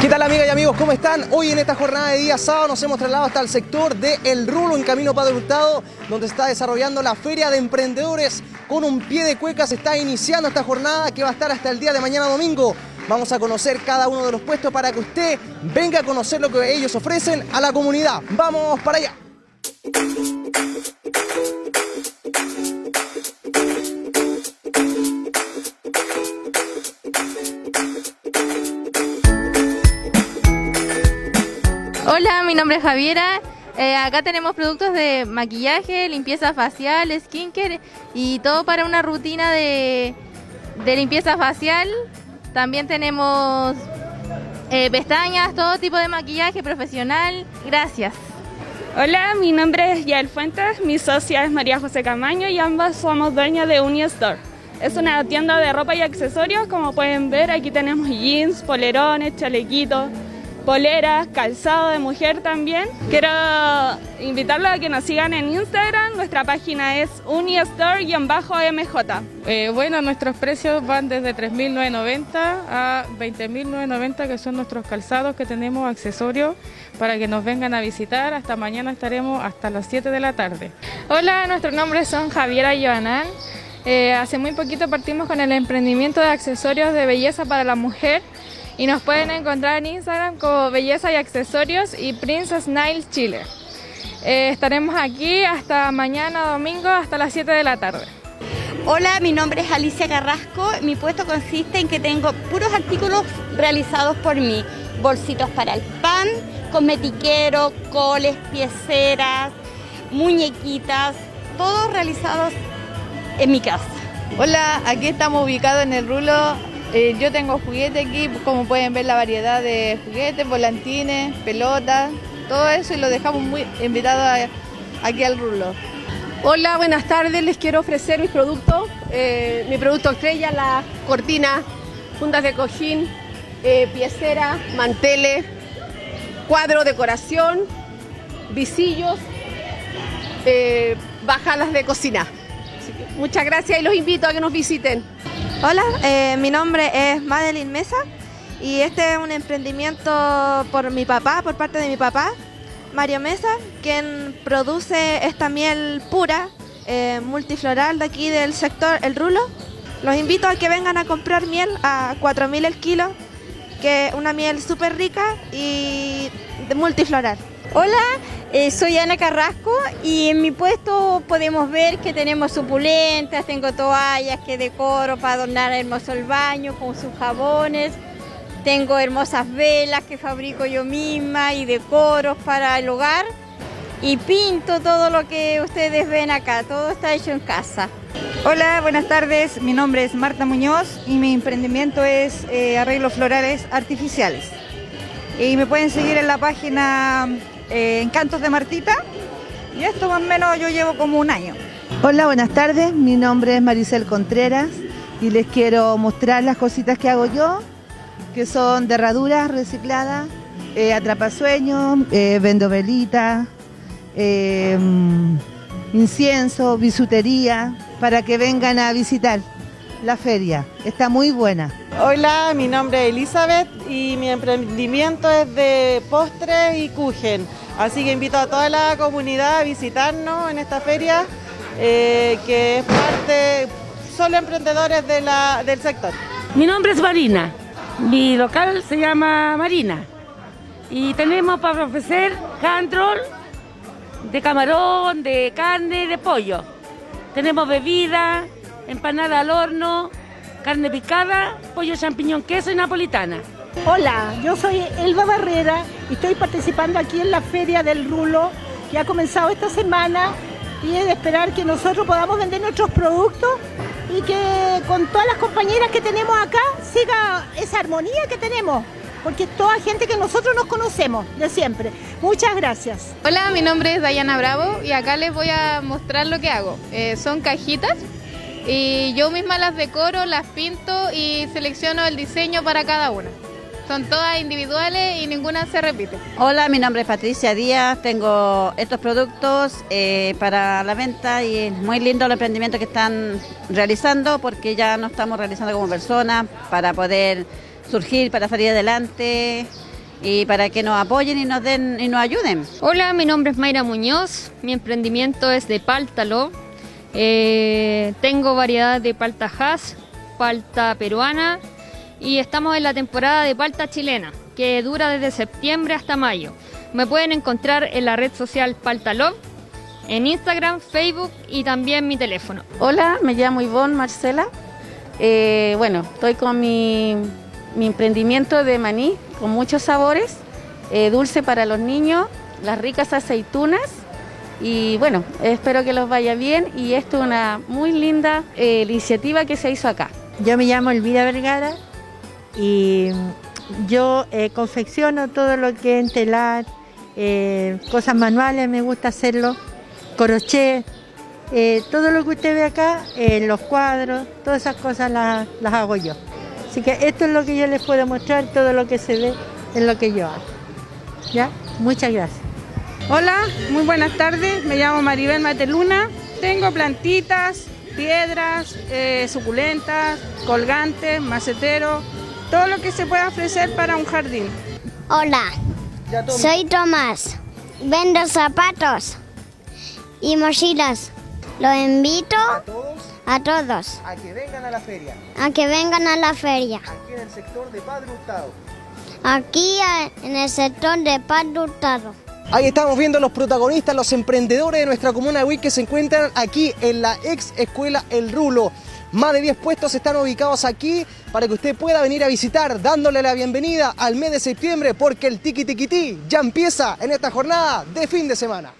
¿Qué tal amigas y amigos? ¿Cómo están? Hoy en esta jornada de día sábado nos hemos trasladado hasta el sector de El Rulo en Camino Padre Hurtado, donde se está desarrollando la Feria de Emprendedores. Con un pie de cueca se está iniciando esta jornada que va a estar hasta el día de mañana domingo. Vamos a conocer cada uno de los puestos para que usted venga a conocer lo que ellos ofrecen a la comunidad. ¡Vamos para allá! Hola, mi nombre es Javiera. Eh, acá tenemos productos de maquillaje, limpieza facial, skincare y todo para una rutina de, de limpieza facial. También tenemos eh, pestañas, todo tipo de maquillaje profesional. Gracias. Hola, mi nombre es Yael Fuentes, mi socia es María José Camaño y ambas somos dueñas de Unistore. Es una tienda de ropa y accesorios, como pueden ver aquí tenemos jeans, polerones, chalequitos, poleras, calzado de mujer también. Quiero invitarlos a que nos sigan en Instagram, nuestra página es unistore-mj. Eh, bueno, nuestros precios van desde 3.990 a 20.990, que son nuestros calzados que tenemos, accesorios, para que nos vengan a visitar. Hasta mañana estaremos hasta las 7 de la tarde. Hola, nuestros nombres son Javiera y Joanán. Eh, hace muy poquito partimos con el emprendimiento de accesorios de belleza para la mujer y nos pueden encontrar en Instagram como Belleza y Accesorios y Princess Nails Chile. Eh, estaremos aquí hasta mañana domingo hasta las 7 de la tarde. Hola, mi nombre es Alicia Carrasco. Mi puesto consiste en que tengo puros artículos realizados por mí. Bolsitos para el pan, cosmetiquero, coles, pieceras, muñequitas, todos realizados en mi casa. Hola, aquí estamos ubicados en el rulo. Eh, yo tengo juguetes aquí, como pueden ver la variedad de juguetes, volantines, pelotas, todo eso y lo dejamos muy invitados aquí al rulo. Hola, buenas tardes. Les quiero ofrecer mis productos. Eh, mi producto estrella, la cortina, fundas de cojín, eh, piecera, manteles, cuadro, decoración, visillos, eh, bajadas de cocina. Muchas gracias y los invito a que nos visiten. Hola, eh, mi nombre es Madeline Mesa y este es un emprendimiento por mi papá, por parte de mi papá, Mario Mesa, quien produce esta miel pura, eh, multifloral de aquí del sector El Rulo. Los invito a que vengan a comprar miel a 4.000 el kilo, que es una miel súper rica y multifloral. Hola, eh, soy Ana Carrasco y en mi puesto podemos ver que tenemos supulentas, tengo toallas que decoro para adornar hermoso el baño con sus jabones, tengo hermosas velas que fabrico yo misma y decoros para el hogar y pinto todo lo que ustedes ven acá, todo está hecho en casa. Hola, buenas tardes, mi nombre es Marta Muñoz y mi emprendimiento es eh, arreglos florales artificiales. Y me pueden seguir en la página eh, Encantos de Martita. Y esto más o menos yo llevo como un año. Hola, buenas tardes. Mi nombre es Maricel Contreras y les quiero mostrar las cositas que hago yo, que son de recicladas, eh, atrapasueños, eh, vendo velitas, eh, incienso, bisutería, para que vengan a visitar la feria. Está muy buena. Hola, mi nombre es Elizabeth y mi emprendimiento es de postres y kuchen. Así que invito a toda la comunidad a visitarnos en esta feria, eh, que es parte, solo emprendedores del sector. Mi nombre es Marina, mi local se llama Marina y tenemos para ofrecer hand roll de camarón, de carne, de pollo. Tenemos bebida, empanada al horno, carne picada, pollo champiñón, queso y napolitana. Hola, yo soy Elba Barrera y estoy participando aquí en la Feria del Rulo que ha comenzado esta semana y es de esperar que nosotros podamos vender nuestros productos y que con todas las compañeras que tenemos acá siga esa armonía que tenemos, porque es toda gente que nosotros nos conocemos de siempre. Muchas gracias. Hola, mi nombre es Dayana Bravo y acá les voy a mostrar lo que hago. Eh, son cajitas y yo misma las decoro, las pinto y selecciono el diseño para cada una. Son todas individuales y ninguna se repite. Hola, mi nombre es Patricia Díaz, tengo estos productos eh, para la venta y es muy lindo el emprendimiento que están realizando porque ya nos estamos realizando como personas para poder surgir, para salir adelante y para que nos apoyen y nos den y nos ayuden. Hola, mi nombre es Mayra Muñoz, mi emprendimiento es de páltalo. Eh, tengo variedad de palta hash, palta peruana y estamos en la temporada de palta chilena, que dura desde septiembre hasta mayo. Me pueden encontrar en la red social Paltalove, en Instagram, Facebook y también mi teléfono. Hola, me llamo Ivonne Marcela. Eh, bueno, estoy con mi, mi emprendimiento de maní con muchos sabores, eh, dulce para los niños, las ricas aceitunas y bueno, espero que los vaya bien y esto es una muy linda eh, iniciativa que se hizo acá. Yo me llamo Elvira Vergara y yo eh, confecciono todo lo que es entelar, cosas manuales, me gusta hacerlo, crochet, todo lo que usted ve acá, los cuadros, todas esas cosas las, las hago yo. Así que esto es lo que yo les puedo mostrar, todo lo que se ve en lo que yo hago. ¿Ya? Muchas gracias. Hola, muy buenas tardes. Me llamo Maribel Mateluna. Tengo plantitas, piedras, eh, suculentas, colgantes, maceteros, todo lo que se pueda ofrecer para un jardín. Hola, soy Tomás. Vendo zapatos y mochilas. Los invito a todos. A que vengan a la feria. A que vengan a la feria. Aquí en el sector de Padre Hurtado. Aquí en el sector de Padre Hurtado. Ahí estamos viendo los protagonistas, los emprendedores de nuestra comuna de Huic que se encuentran aquí en la ex escuela El Rulo. Más de 10 puestos están ubicados aquí para que usted pueda venir a visitar, dándole la bienvenida al mes de septiembre, porque el tiki tiki ya empieza en esta jornada de fin de semana.